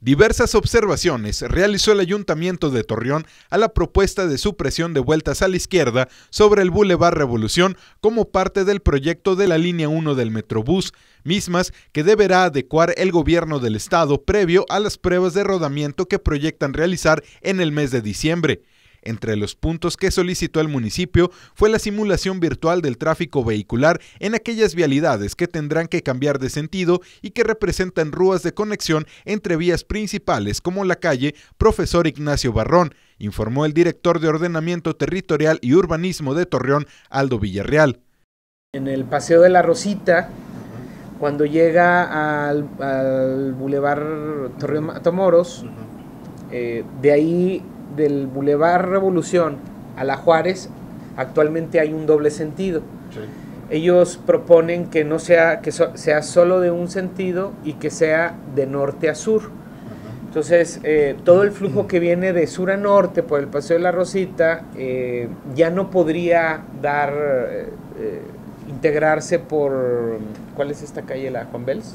Diversas observaciones realizó el Ayuntamiento de Torreón a la propuesta de supresión de vueltas a la izquierda sobre el Boulevard Revolución como parte del proyecto de la línea 1 del Metrobús, mismas que deberá adecuar el gobierno del estado previo a las pruebas de rodamiento que proyectan realizar en el mes de diciembre. Entre los puntos que solicitó el municipio fue la simulación virtual del tráfico vehicular en aquellas vialidades que tendrán que cambiar de sentido y que representan rúas de conexión entre vías principales como la calle Profesor Ignacio Barrón, informó el director de Ordenamiento Territorial y Urbanismo de Torreón, Aldo Villarreal. En el Paseo de la Rosita, cuando llega al, al Boulevard Torreón Matamoros, eh, de ahí del Boulevard Revolución a la Juárez, actualmente hay un doble sentido. Sí. Ellos proponen que no sea, que so, sea solo de un sentido y que sea de norte a sur. Entonces, eh, todo el flujo que viene de sur a norte por el Paseo de la Rosita eh, ya no podría dar, eh, integrarse por, ¿cuál es esta calle? ¿La Juan Bels?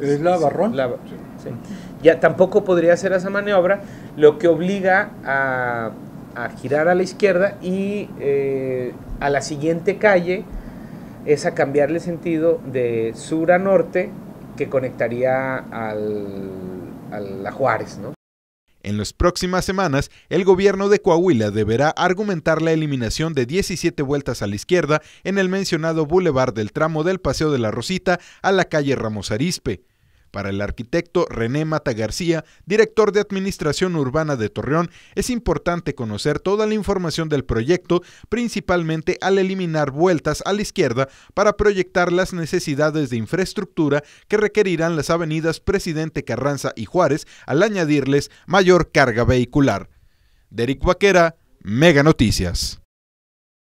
¿Es la Barrón? La, sí. Ya tampoco podría hacer esa maniobra, lo que obliga a, a girar a la izquierda y eh, a la siguiente calle es a cambiarle sentido de sur a norte que conectaría al, a la Juárez, ¿no? En las próximas semanas, el gobierno de Coahuila deberá argumentar la eliminación de 17 vueltas a la izquierda en el mencionado bulevar del tramo del Paseo de la Rosita a la calle Ramos Arispe. Para el arquitecto René Mata García, director de Administración Urbana de Torreón, es importante conocer toda la información del proyecto, principalmente al eliminar vueltas a la izquierda para proyectar las necesidades de infraestructura que requerirán las avenidas Presidente Carranza y Juárez al añadirles mayor carga vehicular. Derek Vaquera, Mega Noticias.